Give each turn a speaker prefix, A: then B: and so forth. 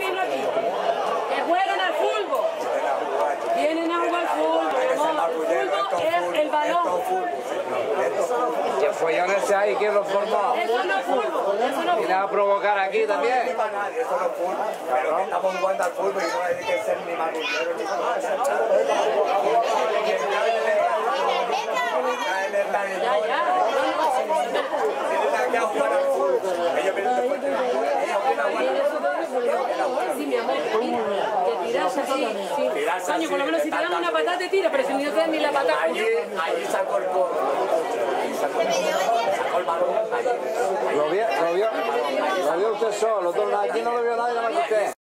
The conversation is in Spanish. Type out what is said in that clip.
A: vino aquí, que juegan al fútbol. Vienen a jugar fútbol, mi amor. El fútbol es el balón.
B: ¿Qué follones hay? ¿Quién los formó?
A: Eso no es fútbol, eso no es
B: ¿Viene a provocar aquí también?
C: Eso no es fútbol, pero que estamos jugando al fútbol y no hay que ser ni marinero ni
A: Ya, ya.
C: Vienen aquí a jugar al fútbol.
A: Sí, mi Coño, por lo menos si te dan una patada te tira, pero si no te dan ni la patada.
C: Allí, allí sacó el. Allí sacó el balón.
B: Lo vio, usted solo, aquí no lo vio nadie más que usted.